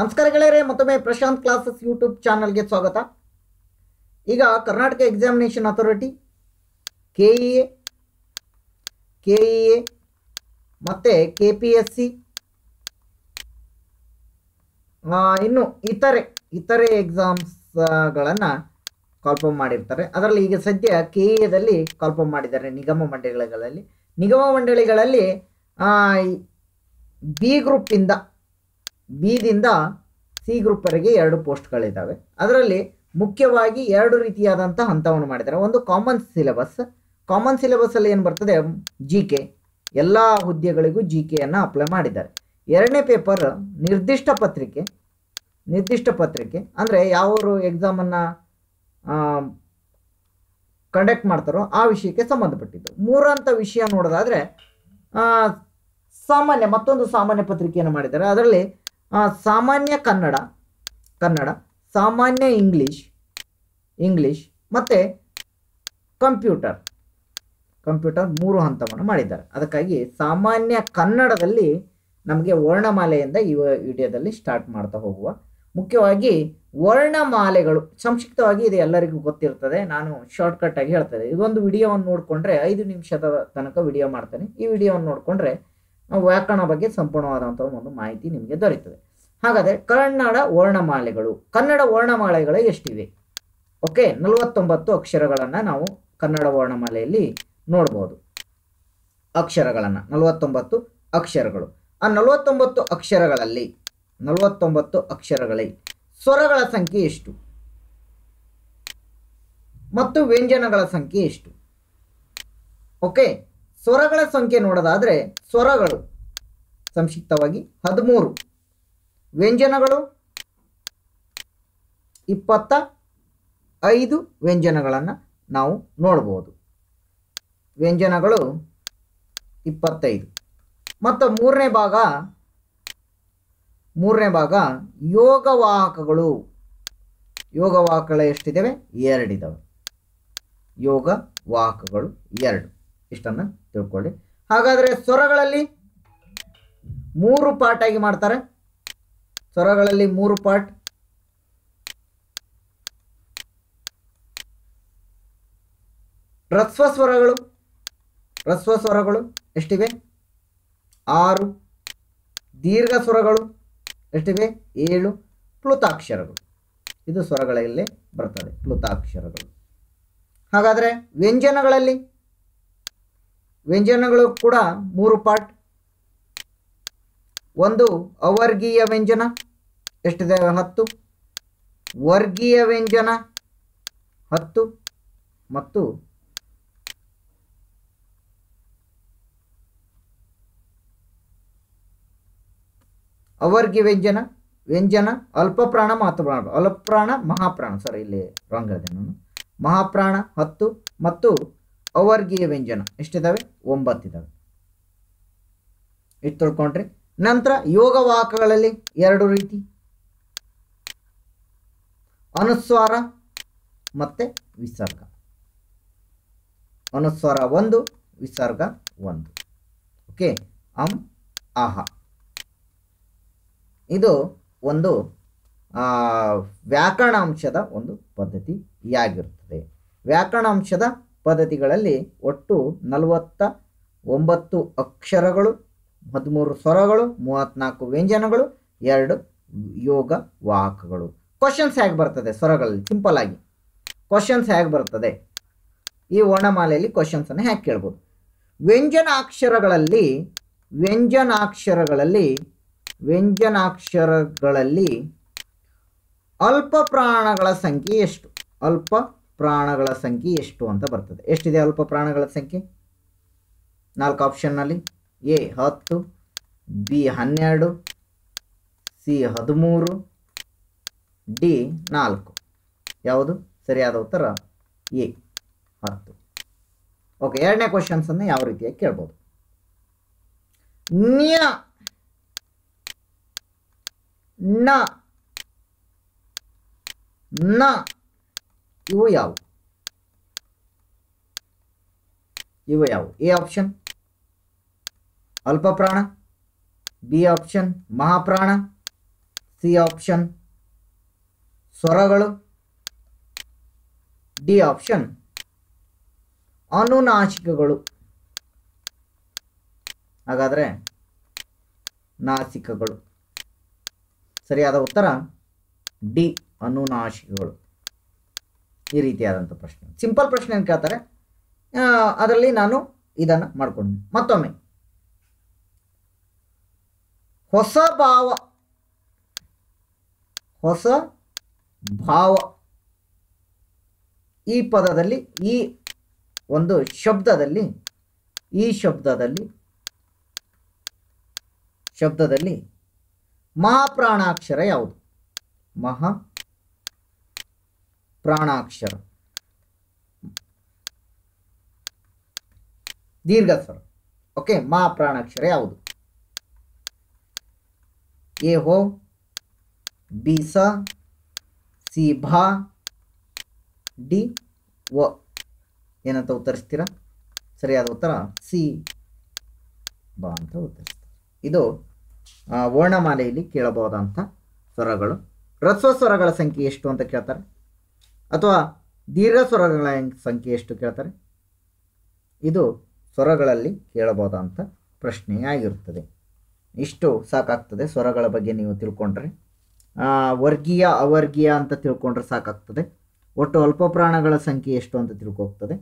ನಮಸ್ಕಾರ ಗೆಳೆಯರೆ, ಮತ್ತೊಮ್ಮೆ ಪ್ರಶಾಂತ್ ಕ್ಲಾಸಸ್ ಯೂಟ್ಯೂಬ್ ಚಾನಲ್ಗೆ ಸ್ವಾಗತ. ಈಗ Karnataka examination authority K E A K E A ಮತ್ತು ಕೆ ಪಿ ಎಸ್ ಸಿ ಇನ್ನು ಇತರೆ ಇತರೆ ಎಕ್ಸಾಮ್ಸ್ಗಳನ್ನು ಕಾಲ್ಫಾರ್ಮ್ ಮಾಡಿರ್ತಾರೆ. ಅದರಲ್ಲಿ ಈಗ ಸದ್ಯ ಕೆ ಇ ಎದಲ್ಲಿ ಕಾಲ್ಫಾರ್ಮ್ ಮಾಡಿದ್ದಾರೆ ನಿಗಮ ಮಂಡಳಿಗಳಲ್ಲಿ. ನಿಗಮ ಮಂಡಳಿಗಳಲ್ಲಿ ಬಿ ಗ್ರೂಪಿಂದ ಬಿದಿಂದ ಸಿ ಗ್ರೂಪ್ವರೆಗೆ ಎರಡು ಪೋಸ್ಟ್ಗಳಿದ್ದಾವೆ. ಅದರಲ್ಲಿ ಮುಖ್ಯವಾಗಿ ಎರಡು ರೀತಿಯಾದಂಥ ಹಂತವನ್ನು ಮಾಡಿದ್ದಾರೆ. ಒಂದು ಕಾಮನ್ ಸಿಲೆಬಸ್. ಕಾಮನ್ ಸಿಲೆಬಸ್ಸಲ್ಲಿ ಏನು ಬರ್ತದೆ? G K. ಎಲ್ಲ ಹುದ್ದೆಗಳಿಗೂ ಜಿ ಕೆಯನ್ನು ಅಪ್ಲೈ ಮಾಡಿದ್ದಾರೆ. ಎರಡನೇ ಪೇಪರ್ ನಿರ್ದಿಷ್ಟ ಪತ್ರಿಕೆ. ನಿರ್ದಿಷ್ಟ ಪತ್ರಿಕೆ. ಅಂದರೆ ಯಾವರು ಎಕ್ಸಾಮನ್ನು ಕಂಡಕ್ಟ್ ಮಾಡ್ತಾರೋ ಆ ವಿಷಯಕ್ಕೆ ಸಂಬಂಧಪಟ್ಟಿದ್ದು. ಮೂರಂಥ ವಿಷಯ ನೋಡೋದಾದರೆ ಸಾಮಾನ್ಯ ಮತ್ತೊಂದು ಸಾಮಾನ್ಯ ಪತ್ರಿಕೆಯನ್ನು ಮಾಡಿದ್ದಾರೆ. ಅದರಲ್ಲಿ ಸಾಮಾನ್ಯ ಕನ್ನಡ ಕನ್ನಡ, ಸಾಮಾನ್ಯ ಇಂಗ್ಲೀಷ್ ಇಂಗ್ಲೀಷ್ ಮತ್ತು ಕಂಪ್ಯೂಟರ್. ಕಂಪ್ಯೂಟರ್ ಮೂರು ಹಂತವನ್ನು ಮಾಡಿದ್ದಾರೆ. ಅದಕ್ಕಾಗಿ ಸಾಮಾನ್ಯ ಕನ್ನಡದಲ್ಲಿ ನಮಗೆ ವರ್ಣಮಾಲೆಯಿಂದ ಈ ವಿಡಿಯೋದಲ್ಲಿ ಸ್ಟಾರ್ಟ್ ಮಾಡ್ತಾ ಹೋಗುವ. ಮುಖ್ಯವಾಗಿ ವರ್ಣಮಾಲೆಗಳು, ಸಂಕ್ಷಿಪ್ತವಾಗಿ ಇದು ಎಲ್ಲರಿಗೂ ಗೊತ್ತಿರ್ತದೆ. ನಾನು ಶಾರ್ಟ್ಕಟ್ ಆಗಿ ಹೇಳ್ತೇನೆ ಇದೊಂದು ವಿಡಿಯೋವನ್ನು ನೋಡಿಕೊಂಡ್ರೆ ಐದು ನಿಮಿಷದ ತನಕ ವಿಡಿಯೋ ಮಾಡ್ತೇನೆ. ಈ ವಿಡಿಯೋವನ್ನು ನೋಡಿಕೊಂಡ್ರೆ ವ್ಯಾಕರಣ ಬಗ್ಗೆ ಸಂಪೂರ್ಣವಾದಂಥ ಒಂದು ಮಾಹಿತಿ ನಿಮಗೆ ದೊರೆಯುತ್ತದೆ. ಹಾಗಾದರೆ ಕನ್ನಡ ವರ್ಣಮಾಲೆಗಳು ಕನ್ನಡ ವರ್ಣಮಾಲೆಗಳು ಎಷ್ಟಿವೆ? ಓಕೆ ನಲವತ್ತೊಂಬತ್ತು ಅಕ್ಷರಗಳನ್ನು ನಾವು ಕನ್ನಡ ವರ್ಣಮಾಲೆಯಲ್ಲಿ ನೋಡ್ಬೋದು. ಅಕ್ಷರಗಳನ್ನು, ನಲವತ್ತೊಂಬತ್ತು ಅಕ್ಷರಗಳು. ಆ ನಲವತ್ತೊಂಬತ್ತು ಅಕ್ಷರಗಳಲ್ಲಿ ನಲವತ್ತೊಂಬತ್ತು ಅಕ್ಷರಗಳಲ್ಲಿ ಸ್ವರಗಳ ಸಂಖ್ಯೆ ಎಷ್ಟು? ಮತ್ತು ವ್ಯಂಜನಗಳ ಸಂಖ್ಯೆ ಎಷ್ಟು? ಓಕೆ ಸ್ವರಗಳ ಸಂಖ್ಯೆ ನೋಡೋದಾದರೆ ಸ್ವರಗಳು. ಸಂಕ್ಷಿಪ್ತವಾಗಿ ಹದಿಮೂರು. ವ್ಯಂಜನಗಳು ಇಪ್ಪತ್ತ ಐದು ವ್ಯಂಜನಗಳನ್ನು ನಾವು ನೋಡ್ಬೋದು. ವ್ಯಂಜನಗಳು ಇಪ್ಪತ್ತೈದು. ಮತ್ತು ಮೂರನೇ ಭಾಗ ಮೂರನೇ ಭಾಗ ಯೋಗವಾಹಕಗಳು. ಯೋಗವಾಹಕಗಳು ಎಷ್ಟಿದ್ದಾವೆ ಎರಡಿದ್ದಾವೆ ಯೋಗ ವಾಹಕಗಳು ಎರಡು. ಇಷ್ಟನ್ನು ತಿಳ್ಕೊಳ್ಳಿ. ಹಾಗಾದ್ರೆ ಸ್ವರಗಳಲ್ಲಿ ಮೂರು ಪಾರ್ಟ್ ಆಗಿ ಮಾಡ್ತಾರೆ. ಸ್ವರಗಳಲ್ಲಿ ಮೂರು ಪಾರ್ಟ್ ರಸ್ವ ಸ್ವರಗಳು ರಸ್ವ ಸ್ವರಗಳು ಎಷ್ಟಿವೆ? ಆರು. ದೀರ್ಘ ಸ್ವರಗಳು ಎಷ್ಟಿವೆ? ಏಳು. ಪ್ಲುತಾಕ್ಷರಗಳು. ಇದು ಸ್ವರಗಳಲ್ಲಿ ಬರ್ತದೆ, ಪ್ಲುತಾಕ್ಷರಗಳು. ಹಾಗಾದರೆ ವ್ಯಂಜನಗಳಲ್ಲಿ ವ್ಯಂಜನಗಳು ಕೂಡ ಮೂರು ಪಾರ್ಟ್. ಒಂದು, ಅವರ್ಗೀಯ ವ್ಯಂಜನ, ಎಷ್ಟಿದೆ? ಹತ್ತು. ವರ್ಗೀಯ ವ್ಯಂಜನ, ಹತ್ತು. ಮತ್ತು ಅವರ್ಗೀಯ ವ್ಯಂಜನ ವ್ಯಂಜನ, ಅಲ್ಪಪ್ರಾಣ ಮಹತ್ವಪ್ರಾಣ ಅಲ್ಪಪ್ರಾಣ, ಮಹಾಪ್ರಾಣ. ಸರ್, ಇಲ್ಲಿ ರಾಂಗ್ ಹೇಳಿದೆ ನಾನು. ಮಹಾಪ್ರಾಣ, ಹತ್ತು. ಮತ್ತು ಅವರ್ಗೀಯ ವ್ಯಂಜನ. ಎಷ್ಟಿದ್ದಾವೆ ಒಂಬತ್ತಿದ್ದಾವೆ ಇದು ತಿಳ್ಕೊಂಡ್ರಿ. ನಂತರ ಯೋಗವಾಹಕಗಳಲ್ಲಿ ಎರಡು ರೀತಿ. ಅನುಸ್ವಾರ ಮತ್ತು ವಿಸರ್ಗ. ಅನುಸ್ವಾರ ಒಂದು ವಿಸರ್ಗ ಒಂದು. ಓಕೆ? ಅಂ ಆಹ ಇದು ಒಂದು ಆ, ವ್ಯಾಕರಣಾಂಶದ ಒಂದು ಪದ್ಧತಿಯಾಗಿರುತ್ತದೆ ವ್ಯಾಕರಣಾಂಶದ ಪದ್ಧತಿಗಳಲ್ಲಿ ಒಟ್ಟು ನಲವತ್ತ ಒಂಬತ್ತು ಅಕ್ಷರಗಳು, ಹದಿಮೂರು ಸ್ವರಗಳು ಮೂವತ್ತ್ನಾಲ್ಕು ವ್ಯಂಜನಗಳು, ಎರಡು ಯೋಗ ವಾಕ್ಗಳು. ಕ್ವಶನ್ಸ್ ಹೇಗೆ ಬರ್ತದೆ ಸ್ವರಗಳಲ್ಲಿ? ಸಿಂಪಲ್ ಆಗಿ. ಕ್ವಶನ್ಸ್ ಹೇಗೆ ಬರ್ತದೆ? ಈ ವರ್ಣಮಾಲೆಯಲ್ಲಿ ಕ್ವಶನ್ಸನ್ನು ಹೇಗೆ ಕೇಳ್ಬೋದು? ವ್ಯಂಜನಾಕ್ಷರಗಳಲ್ಲಿ ವ್ಯಂಜನಾಕ್ಷರಗಳಲ್ಲಿ ವ್ಯಂಜನಾಕ್ಷರಗಳಲ್ಲಿ ಅಲ್ಪ ಪ್ರಾಣಗಳ ಸಂಖ್ಯೆ ಎಷ್ಟು? ಅಲ್ಪ ಪ್ರಾಣಗಳ ಸಂಖ್ಯೆ ಎಷ್ಟು ಅಂತ ಬರ್ತದೆ. ಎಷ್ಟಿದೆ ಅಲ್ಪ ಪ್ರಾಣಗಳ ಸಂಖ್ಯೆ? ನಾಲ್ಕು ಆಪ್ಷನ್ನಲ್ಲಿ ಎ ಹತ್ತು, ಬಿ ಹನ್ನೆರಡು, ಸಿ ಹದಿಮೂರು, ಡಿ ನಾಲ್ಕು. ಯಾವುದು? ಸರಿಯಾದ ಉತ್ತರ ಎ ಹತ್ತು. ಓಕೆ ಎರಡನೇ ಕ್ವಶನ್ಸನ್ನು ಯಾವ ರೀತಿಯಾಗಿ ಕೇಳ್ಬೋದು? ನ್ಯ ನ ನ ಇವು ಯಾವುವು ಇವು ಯಾವುವು ಎ ಆಪ್ಷನ್ ಅಲ್ಪ ಪ್ರಾಣ ಬಿ ಆಪ್ಷನ್ ಮಹಾಪ್ರಾಣ ಸಿ ಆಪ್ಷನ್ ಸ್ವರಗಳು ಡಿ ಆಪ್ಷನ್ ಅನುನಾಶಿಕಗಳು ಹಾಗಾದರೆ ನಾಸಿಕಗಳು. ಸರಿಯಾದ ಉತ್ತರ ಡಿ ಅನುನಾಸಿಕಗಳು. ಈ ರೀತಿಯಾದಂಥ ಪ್ರಶ್ನೆ. ಸಿಂಪಲ್ ಪ್ರಶ್ನೆ ಅಂತ ಕೇಳ್ತಾರೆ? ಅದರಲ್ಲಿ ನಾನು ಇದನ್ನು ಮಾಡ್ಕೊಂಡು ಮತ್ತೊಮ್ಮೆ. ಹೊಸ ಭಾವ. ಹೊಸ ಭಾವ. ಈ ಪದದಲ್ಲಿ, ಈ ಒಂದು ಶಬ್ದದಲ್ಲಿ, ಈ ಶಬ್ದದಲ್ಲಿ ಶಬ್ದದಲ್ಲಿ ಮಹಾಪ್ರಾಣಾಕ್ಷರ ಯಾವುದು? ಮಹಾ ಪ್ರಾಣಾಕ್ಷರ. ದೀರ್ಘ ಸ್ವರ ಓಕೆ ಮಹಾಪ್ರಾಣಾಕ್ಷರ ಯಾವುದು? ಎ ಹೋ, ಬಿ ಸ ಭಾ, ಡಿ ವ. ಏನಂತ ಉತ್ತರಿಸ್ತೀರಾ? ಸರಿಯಾದ ಉತ್ತರ ಸಿ ಬಾ ಅಂತ ಉತ್ತರಿಸ್ತಾರೆ. ಇದು ವರ್ಣಮಾಲೆಯಲ್ಲಿ ಕೇಳಬಹುದಂಥ ಸ್ವರಗಳು. ಹ್ರಸ್ವ ಸ್ವರಗಳ ಸಂಖ್ಯೆ ಎಷ್ಟು ಅಂತ ಕೇಳ್ತಾರೆ? ಅಥವಾ ದೀರ್ಘ ಸ್ವರಗಳ ಸಂಖ್ಯೆ ಎಷ್ಟು ಕೇಳ್ತಾರೆ? ಇದು ಸ್ವರಗಳಲ್ಲಿ ಕೇಳಬಹುದಂಥ ಪ್ರಶ್ನೆ ಆಗಿರುತ್ತದೆ ಇಷ್ಟು ಸಾಕಾಗ್ತದೆ ಸ್ವರಗಳ ಬಗ್ಗೆ ನೀವು ತಿಳ್ಕೊಂಡ್ರೆ. ವರ್ಗೀಯ, ಅವರ್ಗೀಯ ಅಂತ ತಿಳ್ಕೊಂಡ್ರೆ ಸಾಕಾಗ್ತದೆ. ಒಟ್ಟು ಅಲ್ಪ ಪ್ರಾಣಗಳ ಸಂಖ್ಯೆ ಎಷ್ಟು ಅಂತ ತಿಳ್ಕೋಗ್ತದೆ.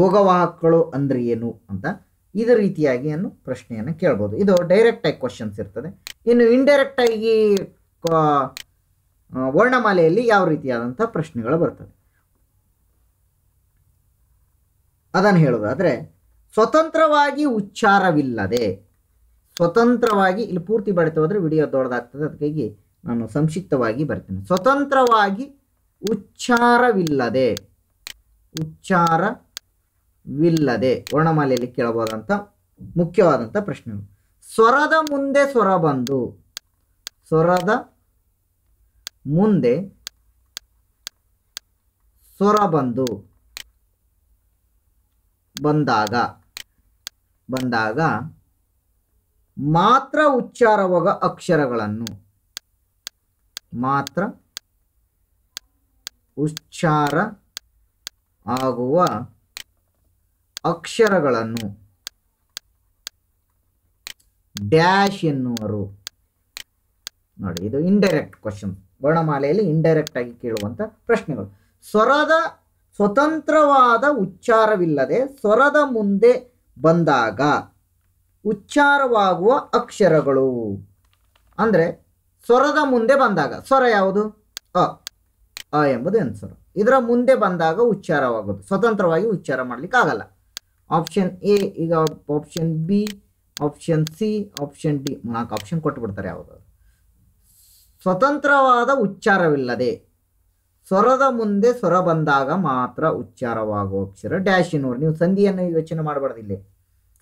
ಯೋಗವಾಹಕಗಳು ಅಂದರೆ ಏನು ಅಂತ ಇದೇ ರೀತಿಯಾಗಿ ಏನು ಪ್ರಶ್ನೆಯನ್ನು ಕೇಳ್ಬೋದು. ಇದು ಡೈರೆಕ್ಟಾಗಿ ಕ್ವಶನ್ಸ್ ಇರ್ತದೆ. ಇನ್ನು ಇಂಡೈರೆಕ್ಟಾಗಿ ವರ್ಣಮಾಲೆಯಲ್ಲಿ ಯಾವ ರೀತಿಯಾದಂಥ ಪ್ರಶ್ನೆಗಳು ಬರ್ತವೆ ಅದನ್ನು ಹೇಳೋದಾದರೆ ಸ್ವತಂತ್ರವಾಗಿ ಉಚ್ಚಾರವಿಲ್ಲದೆ, ಸ್ವತಂತ್ರವಾಗಿ, ಇಲ್ಲಿ ಪೂರ್ತಿ ಬಡಿತ ಹೋದರೆ ವಿಡಿಯೋ ದೊಡ್ಡದಾಗ್ತದೆ, ಅದಕ್ಕಾಗಿ ನಾನು ಸಂಕ್ಷಿಪ್ತವಾಗಿ ಬರ್ತೇನೆ. ಸ್ವತಂತ್ರವಾಗಿ ಉಚ್ಚಾರವಿಲ್ಲದೆ ಉಚ್ಚಾರವಿಲ್ಲದೆ, ವರ್ಣಮಾಲೆಯಲ್ಲಿ ಕೇಳಬಹುದಂಥ ಮುಖ್ಯವಾದಂಥ ಪ್ರಶ್ನೆಗಳು. ಸ್ವರದ ಮುಂದೆ ಸ್ವರ ಬಂದು, ಸ್ವರದ ಮುಂದೆ ಸ್ವರ ಬಂದು ಬಂದಾಗ ಬಂದಾಗ ಮಾತ್ರ ಉಚ್ಚಾರವಾಗ ಅಕ್ಷರಗಳನ್ನು, ಮಾತ್ರ ಉಚ್ಚಾರ ಆಗುವ ಅಕ್ಷರಗಳನ್ನು ಡ್ಯಾಶ್ ಎನ್ನುವರು. ನೋಡಿ, ಇದು ಇಂಡೈರೆಕ್ಟ್ ಕ್ವಶನ್ ವರ್ಣಮಾಲೆಯಲ್ಲಿ ಇಂಡೈರೆಕ್ಟ್ ಆಗಿ ಕೇಳುವಂಥ ಪ್ರಶ್ನೆಗಳು. ಸ್ವರದ ಸ್ವತಂತ್ರವಾದ ಉಚ್ಚಾರವಿಲ್ಲದೆ ಸ್ವರದ ಮುಂದೆ ಬಂದಾಗ ಉಚ್ಚಾರವಾಗುವ ಅಕ್ಷರಗಳು. ಅಂದರೆ ಸ್ವರದ ಮುಂದೆ ಬಂದಾಗ, ಸ್ವರ ಯಾವುದು? ಅ. ಅ ಎಂಬುದು ಎನ್ಸರ್ ಇದರ ಮುಂದೆ ಬಂದಾಗ ಉಚ್ಚಾರವಾಗೋದು ಸ್ವತಂತ್ರವಾಗಿ ಉಚ್ಚಾರ ಮಾಡಲಿಕ್ಕೆ ಆಗಲ್ಲ. ಆಪ್ಷನ್ ಎ ಈಗ option B option C option D ನಾಲ್ಕು ಆಪ್ಷನ್ ಕೊಟ್ಟುಬಿಡ್ತಾರೆ ಯಾವುದು? ಸ್ವತಂತ್ರವಾದ ಉಚ್ಚಾರವಿಲ್ಲದೆ ಸ್ವರದ ಮುಂದೆ ಸ್ವರ ಬಂದಾಗ ಮಾತ್ರ ಉಚ್ಚಾರವಾಗುವ ಅಕ್ಷರ ಡ್ಯಾಶ್ ನೀವು ಸಂಧಿಯನ್ನು ಯೋಚನೆ ಮಾಡಬಾರ್ದು ಇಲ್ಲಿ.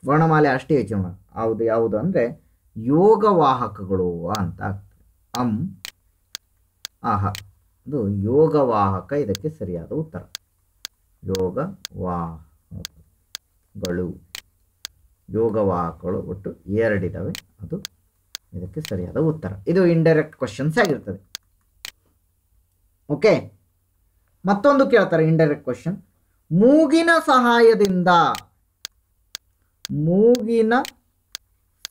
ವರ್ಣಮಾಲೆ ಅಷ್ಟೇ ಯೋಚನೆ ಮಾಡಿ. ಯಾವುದು ಯಾವುದು ಅಂದರೆ ಯೋಗವಾಹಕಗಳು ಅಂತ ಆಗ್ತದೆ. ಅಂ ಆಹ ಇದು ಯೋಗವಾಹಕ ಇದಕ್ಕೆ ಸರಿಯಾದ ಉತ್ತರ. ಯೋಗವಾಹಗಳು ಯೋಗವಾಹಕಗಳು ಒಟ್ಟು ಎರಡಿದ್ದಾವೆ ಅದು ಇದಕ್ಕೆ ಸರಿಯಾದ ಉತ್ತರ. ಇದು ಇಂಡೈರೆಕ್ಟ್ ಕ್ವಶನ್ಸ್ ಆಗಿರ್ತದೆ. ಓಕೆ ಮತ್ತೊಂದು ಕೇಳ್ತಾರೆ ಇಂಡೈರೆಕ್ಟ್ ಕ್ವಶನ್ ಮೂಗಿನ ಸಹಾಯದಿಂದ ಮೂಗಿನ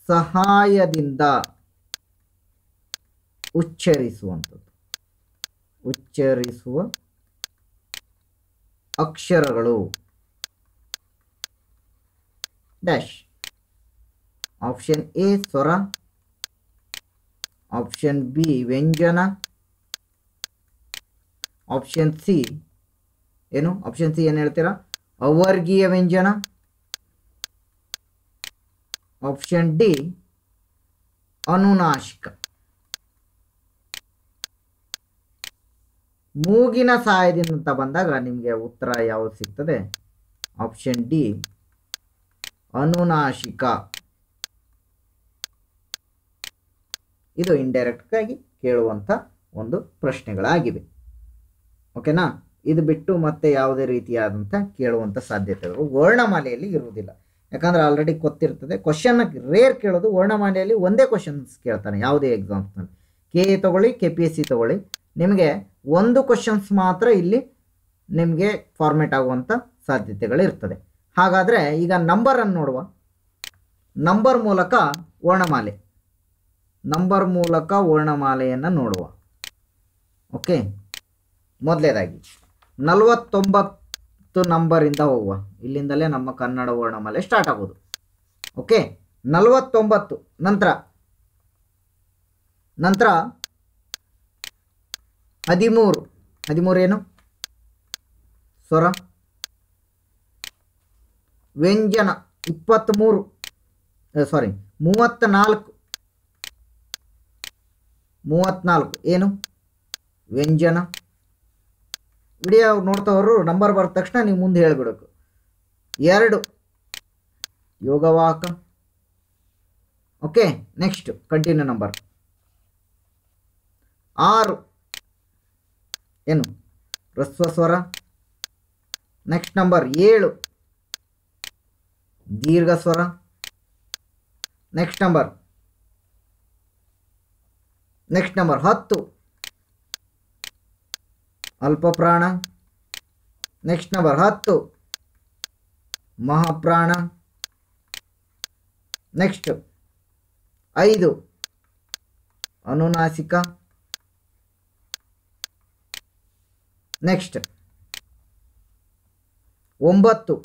ಸಹಾಯದಿಂದ ಉಚ್ಚರಿಸುವಂಥದ್ದು. ಉಚ್ಚರಿಸುವ ಅಕ್ಷರಗಳು. ಡ್ಯಾಶ್ ಆಪ್ಷನ್ ಎ ಸ್ವರ. ಆಪ್ಷನ್ ಬಿ ವ್ಯಂಜನ. ಆಪ್ಷನ್ ಸಿ ಏನು? ಆಪ್ಷನ್ ಸಿ ಏನು ಹೇಳ್ತೀರಾ? ಅವರ್ಗೀಯ ವ್ಯಂಜನ. ಆಪ್ಷನ್ ಡಿ ಅನುನಾಶಿಕ. ಮೂಗಿನ ಸಹಾಯದಿಂದ ಅಂತ ಬಂದಾಗ ನಿಮಗೆ ಉತ್ತರ ಯಾವುದು ಸಿಗ್ತದೆ? ಆಪ್ಷನ್ ಡಿ ಅನುನಾಸಿಕ ಇದು ಇಂಡೈರೆಕ್ಟ್ ಆಗಿ ಕೇಳುವಂಥ ಒಂದು ಪ್ರಶ್ನೆಗಳಾಗಿವೆ. ಓಕೆನಾ ಇದು ಬಿಟ್ಟು ಮತ್ತೆ ಯಾವುದೇ ರೀತಿಯಾದಂಥ ಕೇಳುವಂಥ ಸಾಧ್ಯತೆಗಳು ವರ್ಣಮಾಲೆಯಲ್ಲಿ ಇರುವುದಿಲ್ಲ. ಯಾಕಂದ್ರೆ ಆಲ್ರೆಡಿ ಗೊತ್ತಿರ್ತದೆ. ಕ್ವಶನ್ ರೇರ್ ಕೇಳೋದು ವರ್ಣಮಾಲೆಯಲ್ಲಿ ಒಂದೇ ಕ್ವಶನ್ಸ್ ಕೇಳ್ತಾನೆ ಯಾವುದೇ ಎಕ್ಸಾಮ್ಸ್ನಲ್ಲಿ ಕೆ ಎ ತೊಗೊಳ್ಳಿ ಕೆ ಪಿ ಎಸ್ ಸಿ ತೊಗೊಳ್ಳಿ. ನಿಮಗೆ ಒಂದು ಕ್ವಶನ್ಸ್ ಮಾತ್ರ ಇಲ್ಲಿ ನಿಮಗೆ ಫಾರ್ಮೇಟ್ ಆಗುವಂಥ ಸಾಧ್ಯತೆಗಳಿರ್ತದೆ. ಹಾಗಾದರೆ ಈಗ ನಂಬರನ್ನು ನೋಡುವ. ನಂಬರ್ ಮೂಲಕ ವರ್ಣಮಾಲೆ. ನಂಬರ್ ಮೂಲಕ ವರ್ಣಮಾಲೆಯನ್ನು ನೋಡುವ. ಓಕೆ? ಮೊದಲೇದಾಗಿ. ನಲವತ್ತೊಂಬತ್ತು ನಂಬರಿಂದ ಹೋಗುವ. ಇಲ್ಲಿಂದಲೇ ನಮ್ಮ ಕನ್ನಡ ವರ್ಣಮಾಲೆ ಸ್ಟಾರ್ಟ್ ಆಗೋದು. ಓಕೆ? ನಲವತ್ತೊಂಬತ್ತು. ನಂತರ? ನಂತರ? ಹದಿಮೂರು. ಹದಿಮೂರು ಏನು? ಸ್ವರ? ವ್ಯಂಜನ. ಇಪ್ಪತ್ತ್ಮೂರು. ಸಾರಿ ಮೂವತ್ತ ನಾಲ್ಕು ಮೂವತ್ತ್ನಾಲ್ಕು ಏನು? ವ್ಯಂಜನ. ವಿಡಿಯೋ ನೋಡ್ತವರು, ನಂಬರ್ ಬರೆದ ತಕ್ಷಣ ನೀವು ಮುಂದೆ ಹೇಳಿಬಿಡಬೇಕು. ಎರಡು ಯೋಗವಾಕ ಓಕೆ, ನೆಕ್ಸ್ಟ್, ಕಂಟಿನ್ಯೂ ನಂಬರ್. ಆರು, ಏನು? ಹ್ರಸ್ವ ಸ್ವರ ನೆಕ್ಸ್ಟ್ ನಂಬರ್, ಏಳು ದೀರ್ಘ ಸ್ವರ ನೆಕ್ಸ್ಟ್ ನಂಬರ್ ನೆಕ್ಸ್ಟ್ ನಂಬರ್ ಹತ್ತು. ಅಲ್ಪಪ್ರಾಣ ನೆಕ್ಸ್ಟ್ ನಂಬರ್ ಹತ್ತು. ಮಹಾಪ್ರಾಣ. ನೆಕ್ಸ್ಟ್ ಐದು. ಅನುನಾಸಿಕ. ನೆಕ್ಸ್ಟ್ ಒಂಬತ್ತು.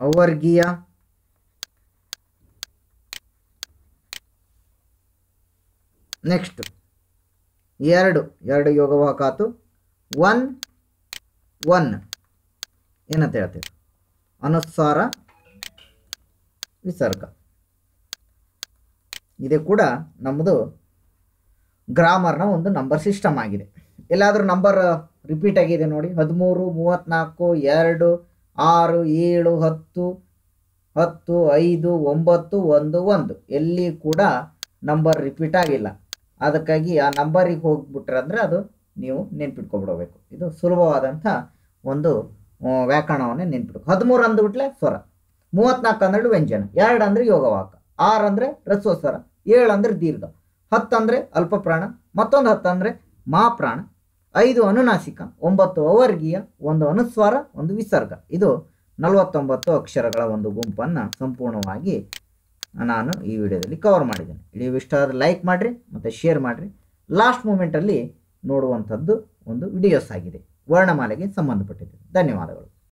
ಅವರ್ಗೀಯ. ನೆಕ್ಸ್ಟ್ ಎರಡು. ಎರಡು ಯೋಗವಾಕಾತು ಒನ್ ಒನ್ ಏನಂತ ಹೇಳ್ತೀವಿ ಅನುಸಾರ ವಿಸರ್ಗ. ಇದು ಕೂಡ ನಮ್ಮದು ಗ್ರಾಮರ್ನ ಒಂದು ನಂಬರ್ ಸಿಸ್ಟಮ್ ಆಗಿದೆ. ಎಲ್ಲಾದರೂ ನಂಬರ್ ರಿಪೀಟ್ ಆಗಿದೆ ನೋಡಿ. ಹದಿಮೂರು ಮೂವತ್ತ್ನಾಲ್ಕು ಎರಡು, ಆರು, ಏಳು, ಹತ್ತು ಹತ್ತು, ಐದು, ಒಂಬತ್ತು, ಒಂದು ಒಂದು. ಎಲ್ಲಿ ಕೂಡ ನಂಬರ್ ರಿಪೀಟ್ ಆಗಿಲ್ಲ. ಅದಕ್ಕಾಗಿ ಆ ನಂಬರಿಗೆ ಹೋಗ್ಬಿಟ್ರೆ ಅಂದರೆ ಅದು ನೀವು ನೆನ್ಪಿಟ್ಕೊಬಿಡಬೇಕು. ಇದು ಸುಲಭವಾದಂಥ ಒಂದು ವ್ಯಾಕರಣವನ್ನು ನೆನ್ಪಿಟ್ಕೊ ಹದಿಮೂರು ಅಂದ್ಬಿಟ್ಲೆ ಸ್ವರ. ಮೂವತ್ನಾಲ್ಕು ಅಂದ್ರೆ ವ್ಯಂಜನ. ಎರಡು ಅಂದರೆ ಯೋಗವಾಕ. ಆರು ಅಂದರೆ ರಸ್ವ ಸ್ವರ ಏಳು ಅಂದರೆ ದೀರ್ಘ. ಹತ್ತು ಅಂದರೆ ಅಲ್ಪ ಪ್ರಾಣ ಮತ್ತೊಂದು ಹತ್ತು ಅಂದರೆ ಮಹಾಪ್ರಾಣ ಐದು ಅನುನಾಸಿಕ. ಒಂಬತ್ತು ಅವರ್ಗೀಯ. ಒಂದು ಅನುಸ್ವಾರ. ಒಂದು ವಿಸರ್ಗ. ಇದು ನಲವತ್ತೊಂಬತ್ತು ಅಕ್ಷರಗಳ ಒಂದು ಗುಂಪನ್ನು ಸಂಪೂರ್ಣವಾಗಿ ನಾನು ಈ ವಿಡಿಯೋದಲ್ಲಿ ಕವರ್ ಮಾಡಿದ್ದೇನೆ. ವಿಡಿಯೋ ಇಷ್ಟ ಆದರೆ ಲೈಕ್ ಮಾಡಿರಿ, ಮತ್ತು ಶೇರ್ ಮಾಡಿರಿ. ಲಾಸ್ಟ್ ಮೂಮೆಂಟಲ್ಲಿ ನೋಡುವಂಥದ್ದು ಒಂದು ವಿಡಿಯೋಸ್ ಆಗಿದೆ. ವರ್ಣಮಾಲೆಗೆ ಸಂಬಂಧಪಟ್ಟಿದೆ ಧನ್ಯವಾದಗಳು.